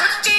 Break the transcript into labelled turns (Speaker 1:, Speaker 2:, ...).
Speaker 1: Let's